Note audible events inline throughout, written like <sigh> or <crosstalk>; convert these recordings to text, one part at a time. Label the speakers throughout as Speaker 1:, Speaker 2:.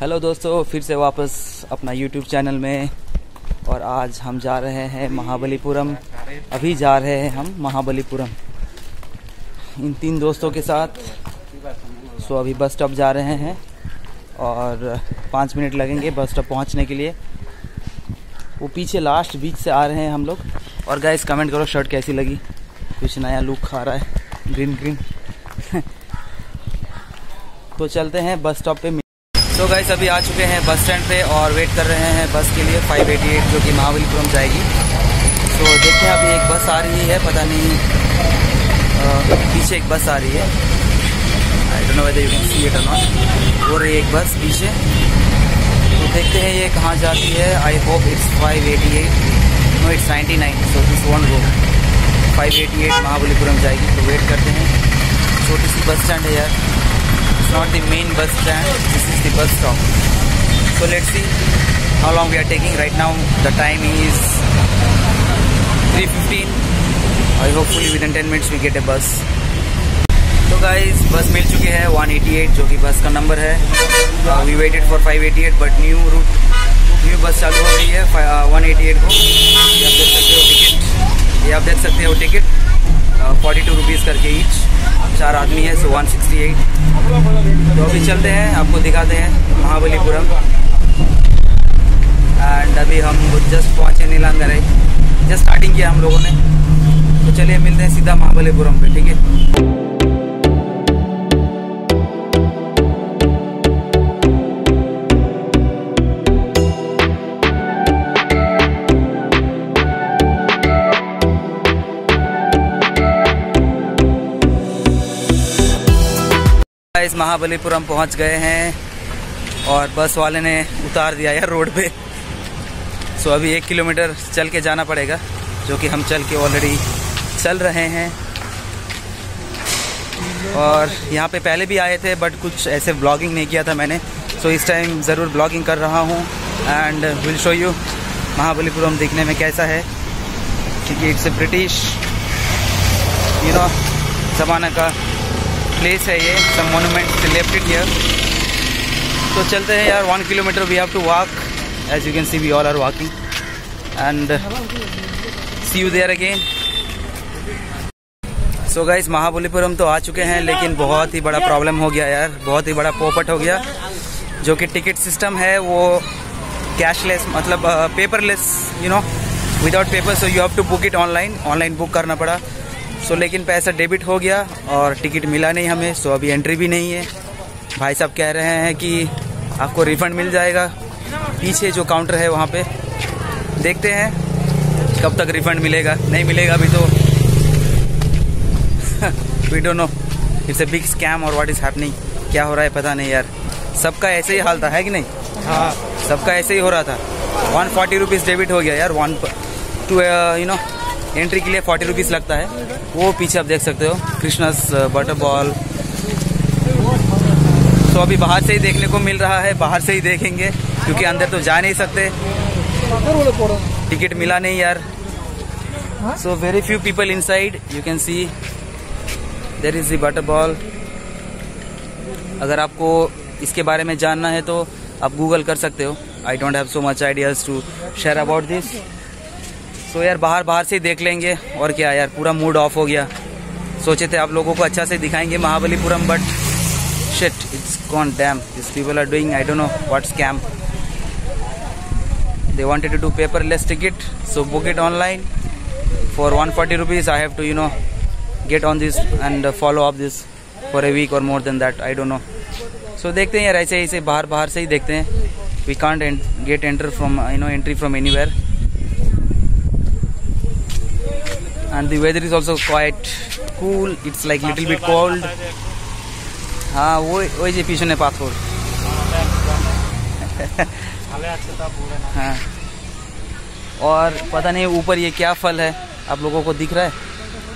Speaker 1: Hello दोस्तों, फिर से वापस अपना यूट्यूब चैनल में और आज हम जा रहे हैं महाबलीपुरम। अभी जा रहे हैं हम महाबलीपुरम। इन तीन दोस्तों के साथ सो अभी बस स्टॉप जा रहे हैं और पाँच मिनट लगेंगे बस स्टॉप पहुँचने के लिए। वो पीछे लास्ट बीच से आ रहे हैं हम लोग। और गाइस कमेंट करो शर्ट कैसी लगी। कुछ नया लुक खा रहा है ग्रीन ग्रीन <laughs> तो चलते हैं बस स्टॉप पे तो गाइस अभी आ चुके हैं बस स्टैंड पे और वेट कर रहे हैं बस के लिए 588 जो कि महाबलीपुरम जाएगी। तो देखते हैं अभी एक बस आ रही है, पता नहीं पीछे एक बस आ रही है। I don't know whether you can see it not वो रही एक बस पीछे। तो देखते हैं ये कहाँ जाती है। I hope it's 588 no it's 99 so this one go 588 Mahabalipuram जाएगी। तो वेट करते हैं। छोटी सी बस स्टैंड है यार। Not the main bus stand this is the bus stop so let's see how long we are taking right now the time is 3:15 I hopefully within 10 minutes we get a bus तो guys bus मिल चुकी है 188 जो कि बस का number है we waited for 588 but new route new bus चालू हो गई है 188 को ये आप देख सकते हो टिकट ये आप देख सकते हो टिकट फोर्टी टू रुपीज़ करके ईच चार आदमी है सो वन सिक्सटी एट तो अभी चलते हैं, आपको दिखाते हैं महाबलीपुरम। एंड अभी हम जस्ट पहुँचे नीलांगराई जस्ट स्टार्टिंग किया हम लोगों ने। तो चलिए मिलते हैं सीधा महाबलीपुरम पे, ठीक है? इस महाबलीपुरम पहुँच गए हैं और बस वाले ने उतार दिया यार रोड पे। सो अभी एक किलोमीटर चल के जाना पड़ेगा, जो कि हम चल के ऑलरेडी चल रहे हैं। और यहाँ पे पहले भी आए थे बट कुछ ऐसे ब्लॉगिंग नहीं किया था मैंने। सो इस टाइम ज़रूर ब्लॉगिंग कर रहा हूँ and will show you Mahabalipuram देखने में कैसा है। क्योंकि it's a British you know ज़माना का प्लेस है ये सम मोनूमेंट लेफ़्ट हियर तो चलते हैं यार one kilometre we have to walk as you can see we all are walking and see you there again so guys Mahabalipuram तो आ चुके हैं, लेकिन बहुत ही बड़ा प्रॉब्लम हो गया यार. बहुत ही बड़ा पोपट हो गया. जो कि टिकट सिस्टम है, वो कैशलेस मतलब paperless you know without paper so you have to book it online online book करना पड़ा. सो लेकिन पैसा डेबिट हो गया और टिकट मिला नहीं हमें सो अभी एंट्री भी नहीं है। भाई साहब कह रहे हैं कि आपको रिफ़ंड मिल जाएगा। पीछे जो काउंटर है वहाँ पे देखते हैं कब तक रिफ़ंड मिलेगा। नहीं मिलेगा अभी तो। We don't know it's a big scam और व्हाट इज़ हैपनिंग क्या हो रहा है पता नहीं यार। सबका ऐसे ही हाल था है कि नहीं? हाँ। सबका ऐसे ही हो रहा था। वन फोर्टी रुपीज़ डेबिट हो गया यार। One two you know entry के लिए फोर्टी रुपीज़ लगता है। वो पीछे आप देख सकते हो कृष्णस बटर बॉल तो अभी बाहर से ही देखने को मिल रहा है बाहर से ही देखेंगे क्योंकि अंदर तो जा नहीं सकते। टिकट मिला नहीं यार। So very few people inside you can see there is the butter ball अगर आपको इसके बारे में जानना है तो आप गूगल कर सकते हो। I don't have so much ideas to share about this so यार, बाहर बाहर से ही देख लेंगे। और क्या यार, पूरा मूड ऑफ़ हो गया। सोचे थे आप लोगों को अच्छा से दिखाएँगे Mahabalipuram but shit it's condemn this people are doing I don't know what scam they wanted to do paperless ticket so book it online for one forty rupees I have to you know get on this and follow up this for a week और more than that I don't know so देखते हैं यार, ऐसे ऐसे बाहर बाहर से ही देखते हैं। We can't get enter from you know entry from any and the weather is also quite cool it's like little bit cold हाँ वो ওই যে পিছনে পাথর हाँ और पता नहीं ऊपर ये क्या फल है आप लोगों को दिख रहा है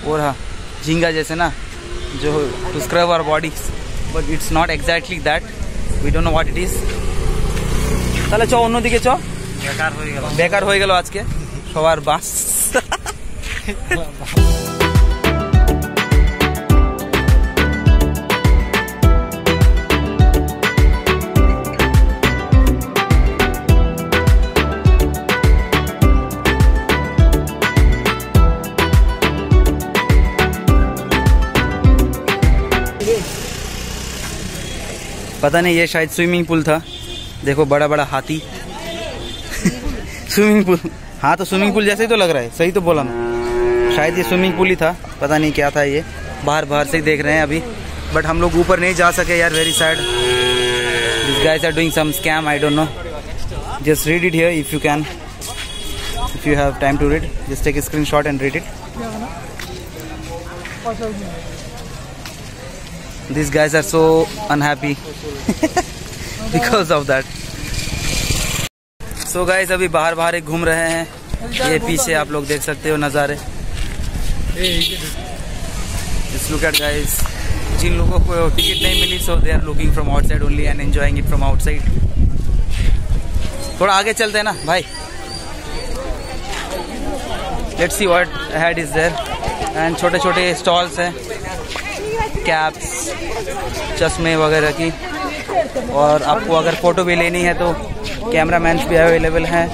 Speaker 1: और हाँ झींगा जैसे ना जो to scrub our body but it's not exactly that we don't know what it is তাহলে চ অন্যদিকে চ বেকার হয়ে গেল বেকার হয়ে গেল আজকে সবার বাস पता नहीं, ये शायद स्विमिंग पूल था। देखो, बड़ा बड़ा हाथी। <laughs> Swimming pool. हाँ तो स्विमिंग पूल जैसे ही तो लग रहा है, सही तो बोला मैं। हाँ। शायद ये स्विमिंग पूल ही था, पता नहीं क्या था ये। बाहर बाहर से ही देख रहे हैं अभी। बट हम लोग ऊपर नहीं जा सके यार very sad this guys are doing some scam I don't know just read it here if you can if you have time to read just take screenshot and read it these guys are so unhappy <laughs> because of that so guys, अभी बाहर बाहर घूम रहे हैं। ये पीछे आप लोग देख सकते हो नज़ारे। Just look at guys. जिन लोगों को टिकट नहीं मिली so they are looking from outside only and enjoying it from outside थोड़ा आगे चलते हैं ना, भाई। Let's see what head is there and छोटे छोटे स्टॉल्स हैं। कैप्स चश्मे वगैरह की। और आपको अगर फ़ोटो भी लेनी है तो कैमरा मैन भी अवेलेबल हैं।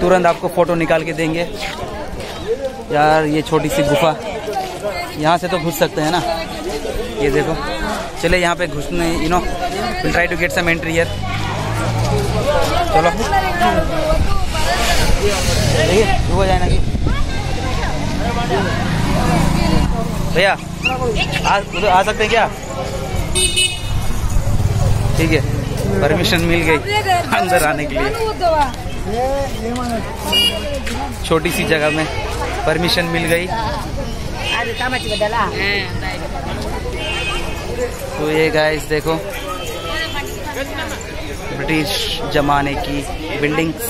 Speaker 1: तुरंत आपको फ़ोटो निकाल के देंगे। यार, ये छोटी सी गुफा। यहाँ से तो घुस सकते हैं ना। ये देखो। चले यहाँ पे घुसने you know will try to get some entry here चलो। देखिए जाए ना भैया, आ आ सकते हैं क्या? ठीक है। परमिशन मिल गई अंदर आने के लिए। छोटी सी जगह में। परमिशन मिल गई। तो ये गाइस देखो ब्रिटिश जमाने की बिल्डिंग्स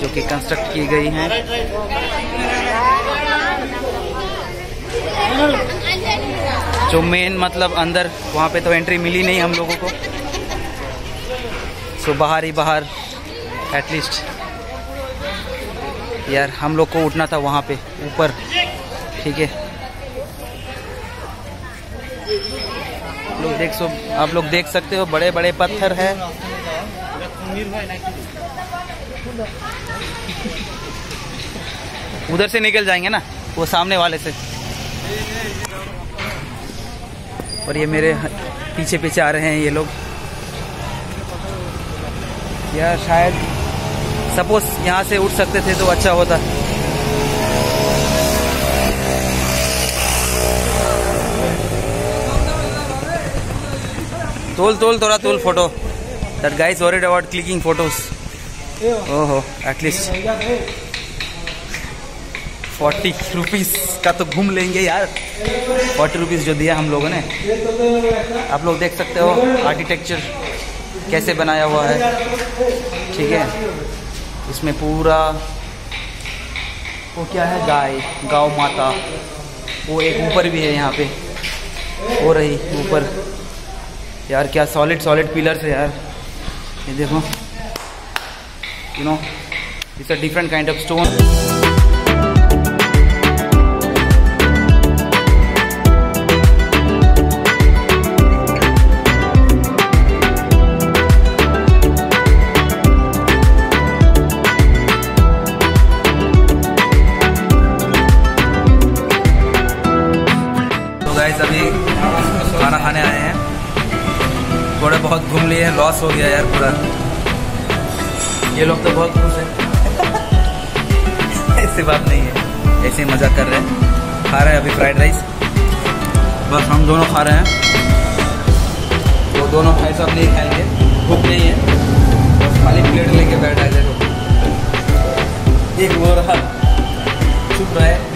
Speaker 1: जो कि कंस्ट्रक्ट की गई हैं। जो मेन मतलब अंदर वहाँ पे तो एंट्री मिली नहीं हम लोगों को। सो बाहर ही बाहर एटलीस्ट यार, हम लोग को उठना था वहाँ पे, ऊपर। ठीक है। लोग देख सो आप लोग देख सकते हो बड़े बड़े पत्थर है। उधर से निकल जाएँगे ना, वो सामने वाले से। और ये मेरे पीछे पीछे आ रहे हैं ये लोग। यार, शायद सपोज़ यहाँ से उठ सकते थे तो अच्छा होता। तोल तोल थोड़ा तोल photo that guys worried about clicking photos ओहो एटलीस्ट फोर्टी रुपीज़ का तो घूम लेंगे यार। फोर्टी रुपीज़ जो दिया हम लोगों ने। आप लोग देख सकते हो आर्किटेक्चर कैसे बनाया हुआ है। ठीक है। इसमें पूरा वो क्या है? गाय, गाँव माता। वो एक ऊपर भी है यहाँ पे। हो रही ऊपर। यार क्या सॉलिड सॉलिड पिलर्स है यार। ये देखो। You know it's a different kind of stone guys अभी खाना खाने आए हैं। थोड़े बहुत घूम लिए हैं लॉस हो गया यार पूरा। ये लोग तो बहुत खुश हैं। <laughs> ऐसी बात नहीं है। ऐसे ही मज़ा कर रहे हैं। खा रहे हैं अभी फ्राइड राइस बस हम दोनों खा रहे हैं। वो दोनों भाई साहब नहीं खाएँगे। भूख नहीं है। बस खाली प्लेट लेके बैठा है। देखो। एक वो रहा। चुप रहा। है तो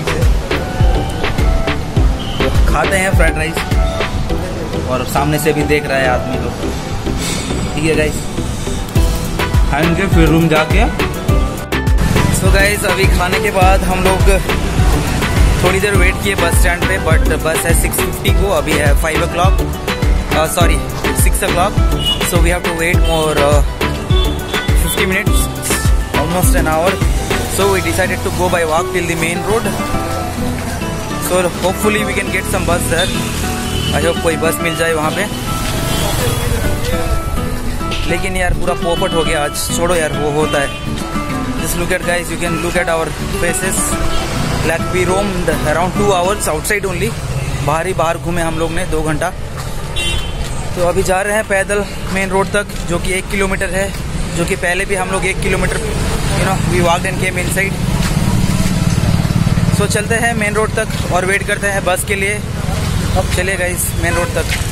Speaker 1: खाते हैं फ्राइड राइस और सामने से भी देख रहा है आदमी लोग। ठीक है गाइस खाएँगे फिर रूम जाके। सो गाइस अभी खाने के बाद हम लोग थोड़ी देर वेट किए बस स्टैंड पे बट बस है 6:50 को, अभी है five o'clock sorry six o'clock so we have to wait more fifty minutes almost an hour so we decided to go by walk till the main road so hopefully we can get some bus sir I hope कोई बस मिल जाए वहाँ पे। लेकिन यार पूरा पोपट हो गया आज। छोड़ो यार, वो होता है। Just look at guys you can look at our faces like we roam around two hours outside only बाहर ही बाहर घूमे हम लोग ने दो घंटा। तो अभी जा रहे हैं पैदल मेन रोड तक, जो कि एक किलोमीटर है, जो कि पहले भी हम लोग एक kilometre you know we walked and came inside so चलते हैं मेन रोड तक और वेट करते हैं बस के लिए। अब चले गए मेन रोड तक।